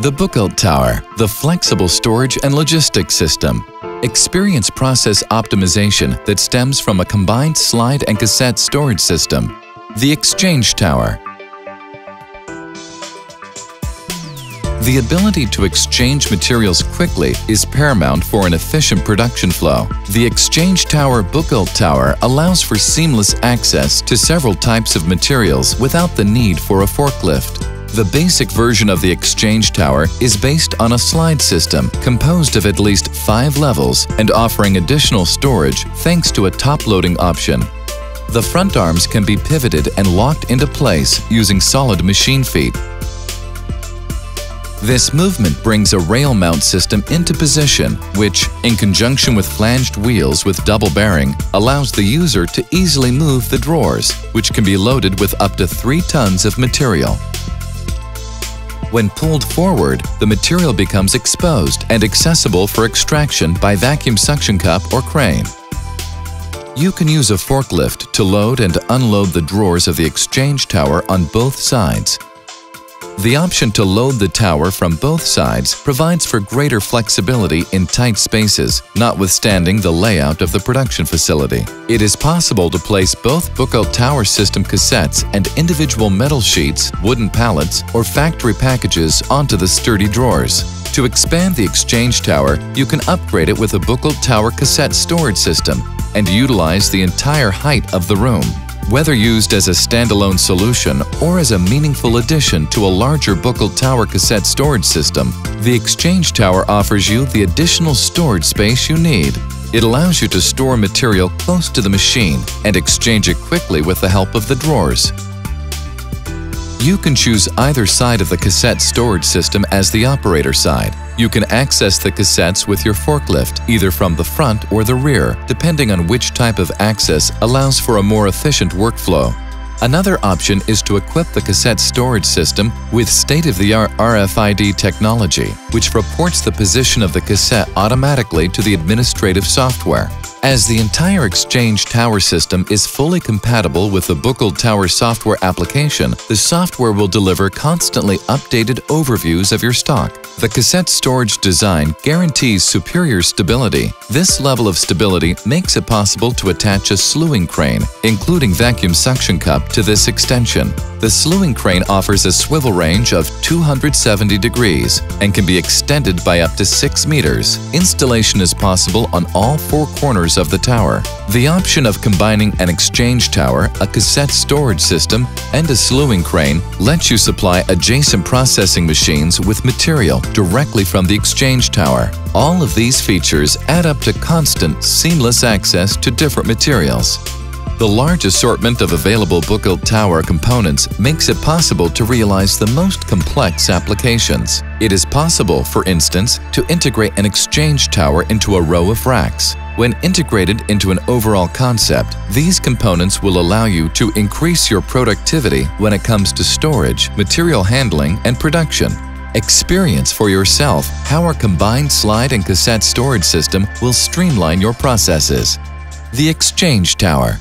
The Böckelt Tower, the flexible storage and logistics system. Experience process optimization that stems from a combined slide and cassette storage system. The Exchange Tower. The ability to exchange materials quickly is paramount for an efficient production flow. The Exchange Tower Böckelt Tower allows for seamless access to several types of materials without the need for a forklift. The basic version of the Exchange Tower is based on a slide system composed of at least five levels and offering additional storage thanks to a top-loading option. The front arms can be pivoted and locked into place using solid machine feet. This movement brings a rail mount system into position, which, in conjunction with flanged wheels with double bearing, allows the user to easily move the drawers, which can be loaded with up to 3 tons of material. When pulled forward, the material becomes exposed and accessible for extraction by vacuum suction cup or crane. You can use a forklift to load and unload the drawers of the exchange tower on both sides. The option to load the tower from both sides provides for greater flexibility in tight spaces, notwithstanding the layout of the production facility. It is possible to place both Böckelt Tower System cassettes and individual metal sheets, wooden pallets, or factory packages onto the sturdy drawers. To expand the Exchange Tower, you can upgrade it with a Böckelt Tower cassette storage system and utilize the entire height of the room. Whether used as a standalone solution or as a meaningful addition to a larger Böckelt Tower cassette storage system, the Exchange Tower offers you the additional storage space you need. It allows you to store material close to the machine and exchange it quickly with the help of the drawers. You can choose either side of the cassette storage system as the operator side. You can access the cassettes with your forklift, either from the front or the rear, depending on which type of access allows for a more efficient workflow. Another option is to equip the cassette storage system with state-of-the-art RFID technology, which reports the position of the cassette automatically to the administrative software. As the entire Exchange Tower system is fully compatible with the Böckelt Tower software application, the software will deliver constantly updated overviews of your stock. The cassette storage design guarantees superior stability. This level of stability makes it possible to attach a slewing crane, including vacuum suction cup, to this extension. The slewing crane offers a swivel range of 270 degrees and can be extended by up to 6 meters. Installation is possible on all four corners of the tower. The option of combining an exchange tower, a cassette storage system, and a slewing crane lets you supply adjacent processing machines with material directly from the exchange tower. All of these features add up to constant, seamless access to different materials. The large assortment of available Böckelt Tower components makes it possible to realize the most complex applications. It is possible, for instance, to integrate an exchange tower into a row of racks. When integrated into an overall concept, these components will allow you to increase your productivity when it comes to storage, material handling, and production. Experience for yourself how our combined slide and cassette storage system will streamline your processes. The Exchange Tower